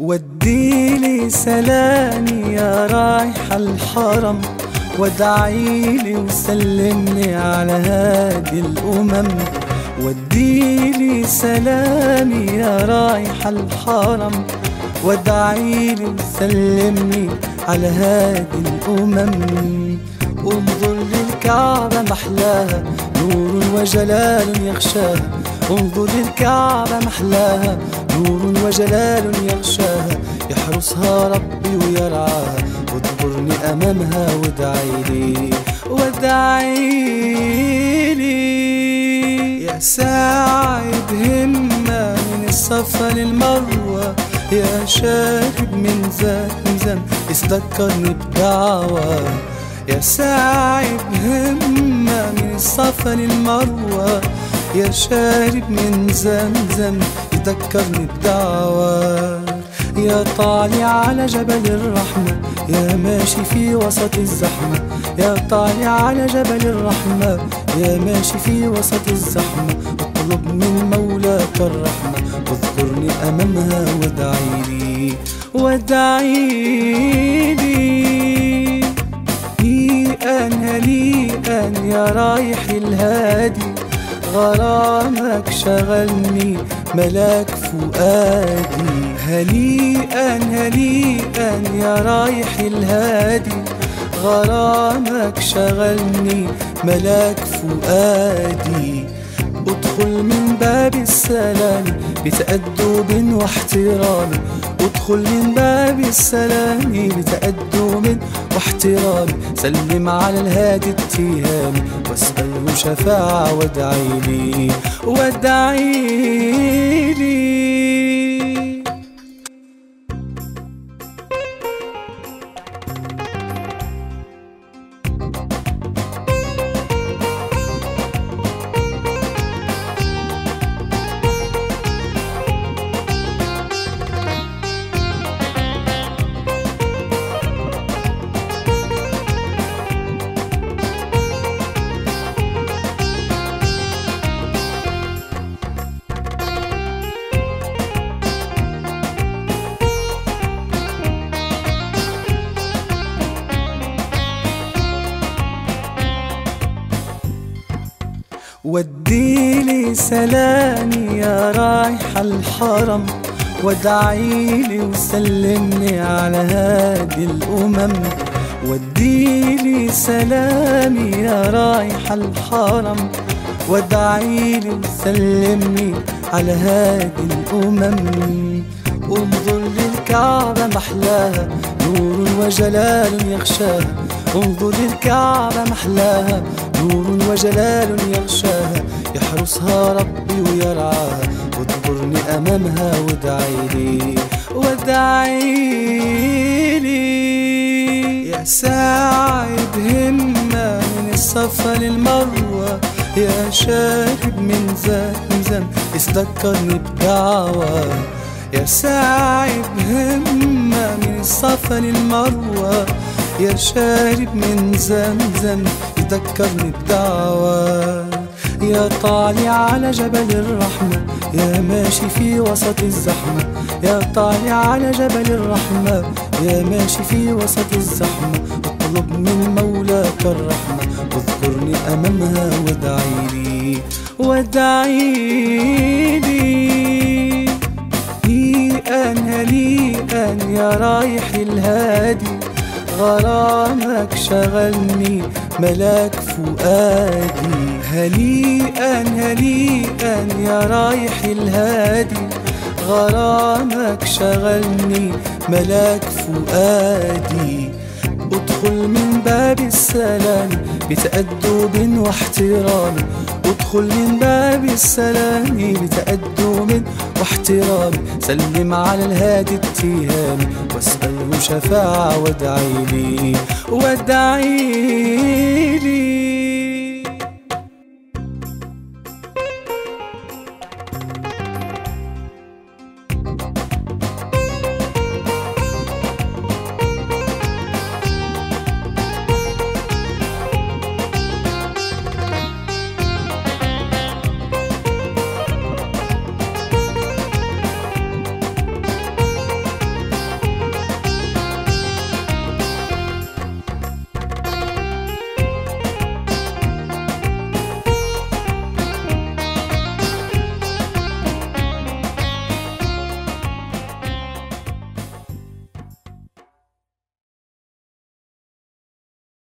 وديلي سلامي يا رايح الحرم وادعيلي وسلمني على هادي الأمم. وديلي سلامي يا رايح الحرم وادعيلي وسلمني على هادي الأمم. انظر للكعبة محلاها نور وجلال يغشاها. انظر للكعبة محلاها نور وجلال يغشاها يحرسها ربي ويرعاها واذكرني أمامها وادعي لي وادعي لي. يا ساعي بهمة من الصفا للمروة يا شارب من زمزم استذكرني بدعوة. يا ساعي بهمة من الصفا للمروة يا شارب من زمزم يذكرني بدعوة يا طالع على جبل الرحمة يا ماشي في وسط الزحمة. يا طالع على جبل الرحمة يا ماشي في وسط الزحمة. اطلب من مولاك الرحمة واذكرني أمامها وادعي لي وادعي لي. هنيئا يا رايح الهادي. غرامك شغلني ملاك فؤادي. هنيئا هنيئا يا رايح الهادي. غرامك شغلني ملاك فؤادي. ادخل من باب السلام بتأدب واحترام. ادخل من باب السلام بتأدب واحترام. سلم على الهادي التهام واسأله شفاعة وادعي لي وادعي لي. وديلي سلامي يا رايح الحرم وادعيلي وسلمني على هادي الأمم. وديلي سلامي يا رايح الحرم وادعيلي وسلمني على هادي الأمم. انظر للكعبة محلاها نور وجلال يغشاها انظر للكعبة محلاها نور وجلال يغشاها. يحرسها ربي ويرعاها واذكرني أمامها وادعي لي وادعي لي يا ساعي بهمة من الصفا للمروة يا شارب من زمزم استذكرني بدعوة. يا ساعي بهمة من الصفا للمروة يا شارب من زمزم يذكرني بدعوة. يا طالع على جبل الرحمة يا ماشي في وسط الزحمة. يا طالع على جبل الرحمة يا ماشي في وسط الزحمة. اطلب من مولاك الرحمة واذكرني أمامها وادعي لي وادعي لي. هنيئا يا رايح الهادي. غرامك شغلني ملاك فؤادي. هنيئا هنيئا يا رايح الهادي. غرامك شغلني ملاك فؤادي. ادخل من باب السلام بتأدب واحترام. ادخل من باب السلام بتأدب واحترام. سلم على الهادي التهام واسأله شفاعة وادعي لي. وادعي